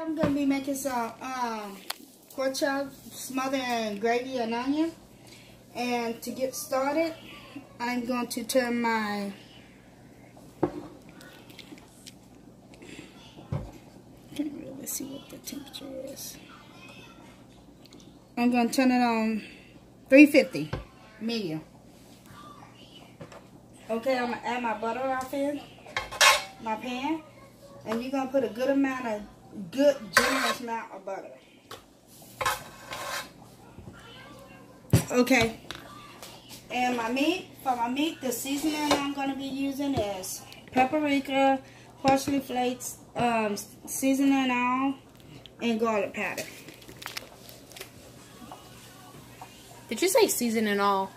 I'm gonna be making some um, pork chop smothered in gravy and onion. And to get started, I'm going to turn my can't really see what the temperature is. I'm going to turn it on 350 medium. Okay, I'm to add my butter off in my pan. And you're to put a good amount of, good generous amount of butter. Okay. And my meat, for my meat, the seasoning I'm going to be using is paprika, parsley flakes, um, seasoning all, and garlic powder. Did you say seasoning all?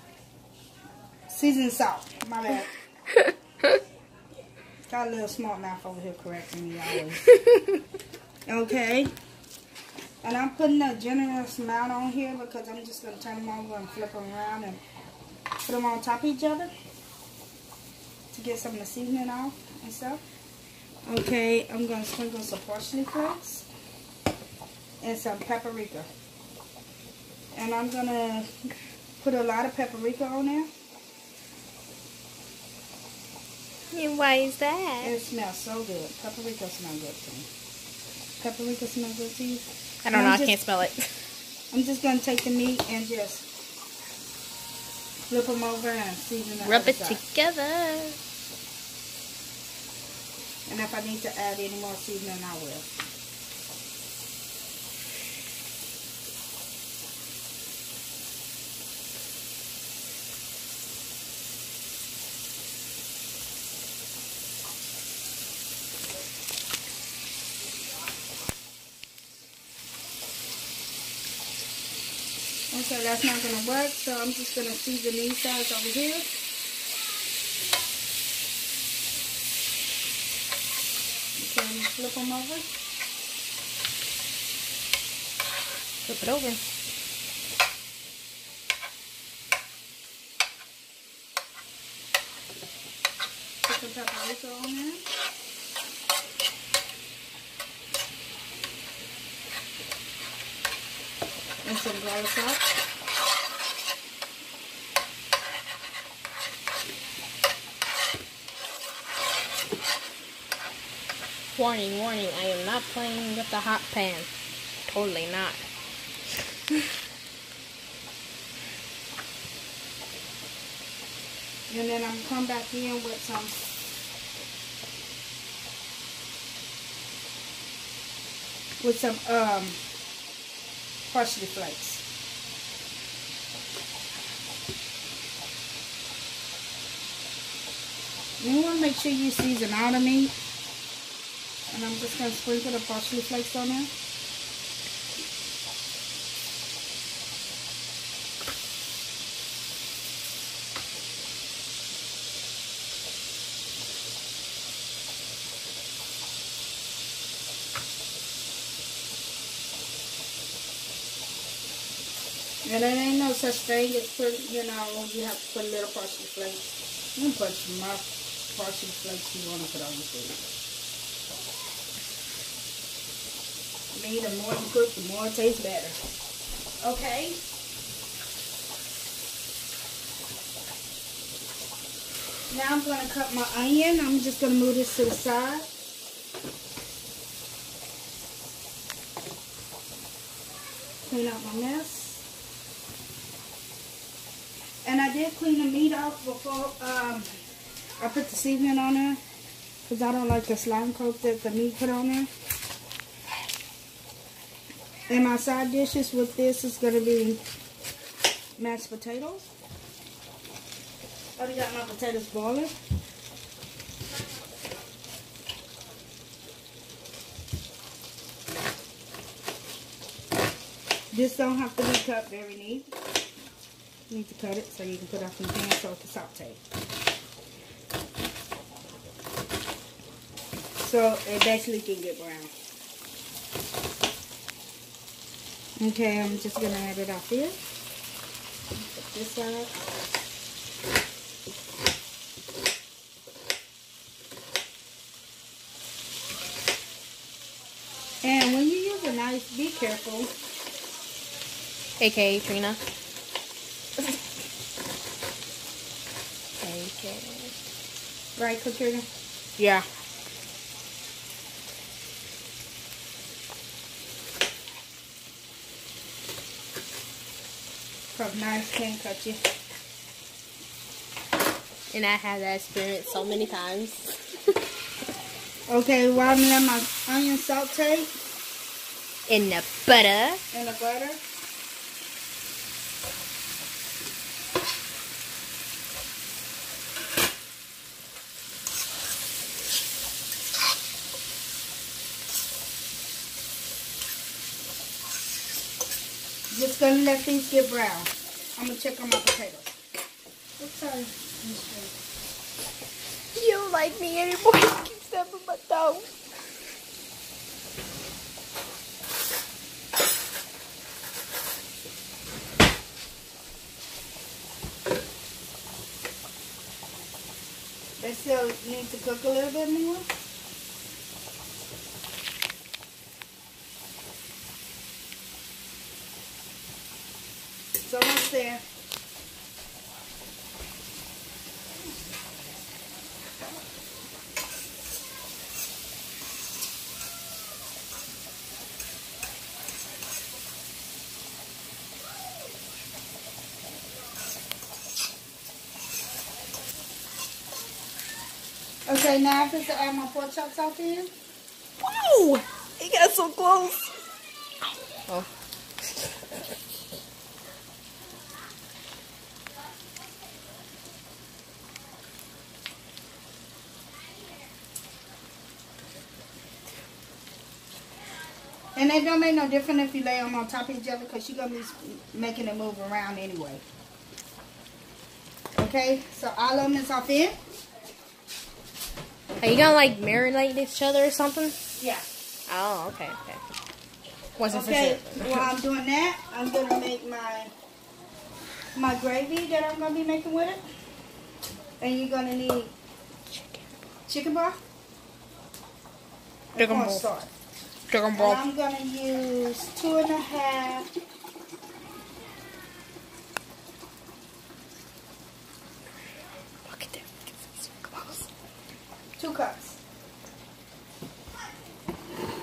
Seasoned salt. My bad. Got a little smart mouth over here correcting me always. okay. And I'm putting a generous amount on here because I'm just going to turn them over and flip them around and put them on top of each other to get some of the seasoning off and stuff. Okay, I'm going to sprinkle some parsley flakes and some paprika. And I'm going to put a lot of paprika on there. And why is that? It smells so good. Paprika smells good to me. Paprika smells good to you? I don't know. I can't smell it. I'm just going to take the meat and just flip them over and season it. Rub it side. together. And if I need to add any more seasoning, I will. Okay, that's not going to work, so I'm just going to season these sides over here. Okay, flip them over. Flip it over. Put some paprika on there. And some salt. Warning, warning, I am not playing with the hot pan. Totally not. and then I'm come back in with some with some um parsley flakes. You want to make sure you season all the meat. And I'm just going to sprinkle the parsley flakes on there. And ain't no such thing as put, you know, you have to put a little parsley flakes. You can put some more parsley flakes you want to put on your food. I mean, the more you cook, the more it tastes better. Okay? Now I'm going to cut my onion. I'm just going to move this to the side. Clean out my mess. And I did clean the meat off before um, I put the seasoning on there. Because I don't like the slime coat that the meat put on there. And my side dishes with this is going to be mashed potatoes. I already got my potatoes boiling. This don't have to be cut very neat. You need to cut it so you can put off in the pan so it's saute. So it basically can get brown. Okay, I'm just to add it off here. Put this side. And when you use a knife, Be careful. AKA Trina. AKA. Right, Katrina? Yeah. From knives can't cut you. And I have that experience so many times. Okay, while I'm letting my onion saute In the butter. in the butter. Just gonna let these get brown. I'm gonna check on my potatoes. Is this? You don't like me anymore. You keep stepping my toe. They still need to cook a little bit more. It's almost there. Okay, now I'm supposed to add my pork chops out there. Whoa! It got so close. Oh. And it don't make no difference if you lay them on top of each other because you're going to be making it move around anyway. Okay, so all of them is off in. Are you gonna like marinate each other or something? Yeah. Oh, okay, okay. Wasn't Okay, for sure. while I'm doing that, I'm going to make my my gravy that I'm going to be making with it. And you're going to need chicken broth. Chicken broth. Chicken broth. I'm going to use two and a half Look at that. It's so close. Two cups.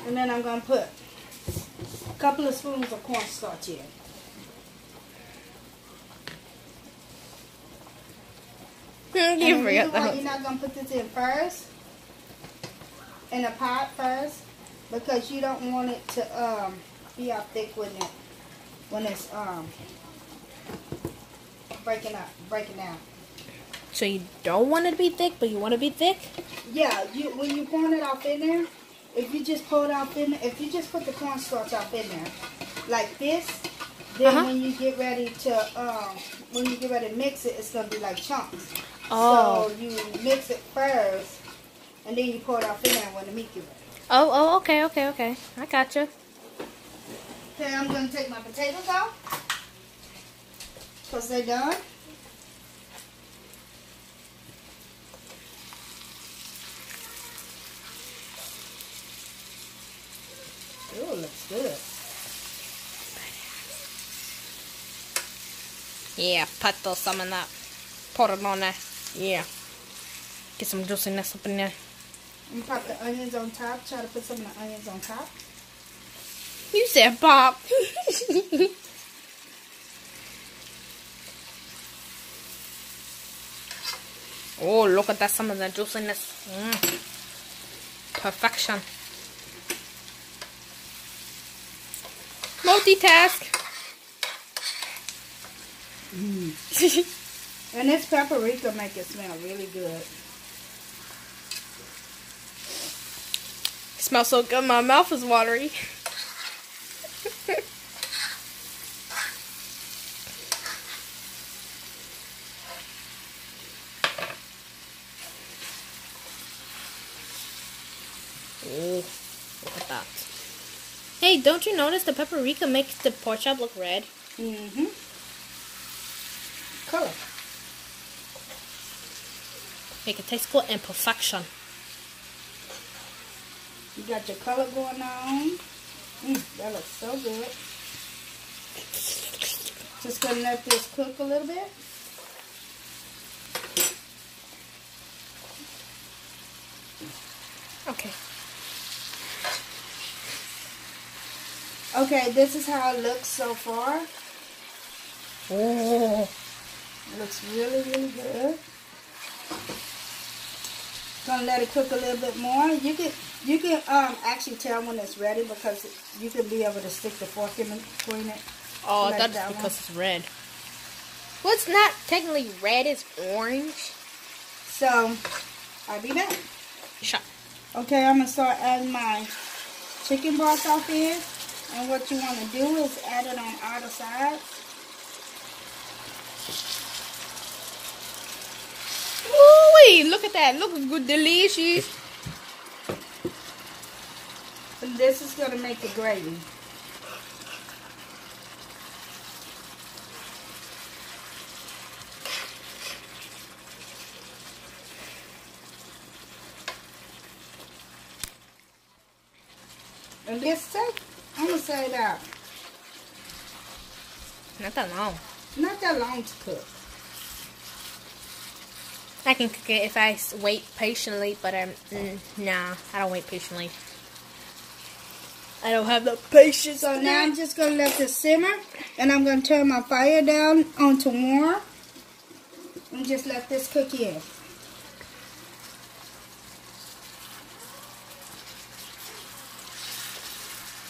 And then I'm going to put a couple of spoons of cornstarch in. You And the forgot reason why that. you're not going to put this in first, in a pot first, because you don't want it to um, be all thick when it when it's um breaking up, breaking down. So you don't want it to be thick, but you want it to be thick? Yeah, you when you pour it off in there, if you just pour it off in, there, if you just put the cornstarch off in there, like this, then Uh-huh. when you get ready to um, when you get ready to mix it, it's gonna be like chunks. Oh. So you mix it first, and then you pour it off in there when the meat get ready. Oh, oh, okay, okay, okay. I gotcha. Okay, I'm gonna take my potatoes out, cause they're done. Ooh, looks good. Yeah, put those some in that. Put it on there. Yeah. Get some juiciness up in there. I'm gonna pop the onions on top. Try to put some of the onions on top. You said pop. oh, look at that, some of the juiciness. Mm. Perfection. Multitask. And this paprika make it smell really good. smells so good, my mouth is watery. Ooh, look at that. Hey, don't you notice the paprika makes the pork chop look red? Mm-hmm. Color. Make it taste good and perfection. You got your color going on. Mm, that looks so good. Just gonna let this cook a little bit. Okay. Okay, this is how it looks so far. Oh. It looks really, really good. Gonna let it cook a little bit more. You can you can um actually tell when it's ready because you can be able to stick the fork in between it. Oh, that's that because it's red. Well, it's not technically red. It's orange. So I'll be back. Shot. Okay, I'm gonna start adding my chicken broth off in. And what you want to do is add it on either side. Look at that. Looks good, delicious. And this is gonna make the gravy. And this take, I'm gonna say that Not that long. not that long to cook. I can cook it if I wait patiently, but I'm mm, nah. I don't wait patiently. I don't have the patience. So now I'm just gonna let this simmer, and I'm gonna turn my fire down onto warm, and just let this cook in.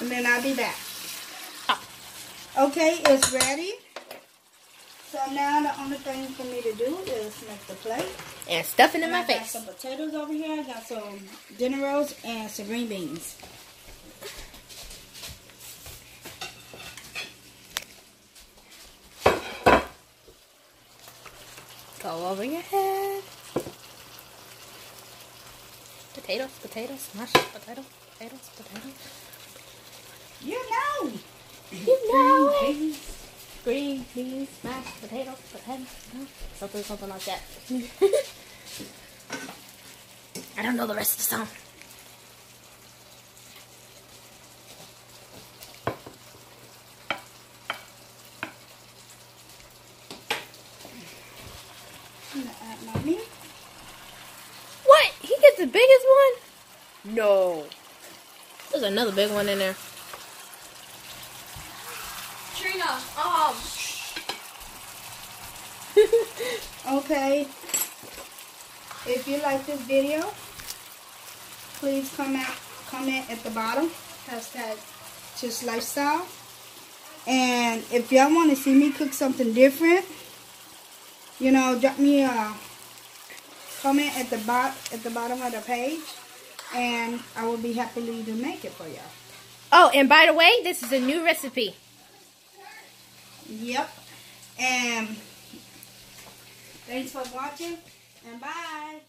And then I'll be back. Okay, it's ready. So now the only thing for me to do is make the plate. and stuff it in And my I got some potatoes over here. I got some dinner rolls and some green beans. Go over your head. Potatoes, potatoes, mashed potatoes, potatoes, potatoes. You know. You know it. Green beans, mashed potatoes, potatoes, something, something like that. I don't know the rest of the song. I'm gonna add my meat. What? He gets the biggest one? No. There's another big one in there. Trina, um. Okay. If you like this video, please comment comment at the bottom. Hashtag Tish's lifestyle. And if y'all want to see me cook something different, you know, drop me a comment at the bot at the bottom of the page, and I will be happily to make it for y'all. Oh, and by the way, this is a new recipe. Yep. And thanks for watching, and bye.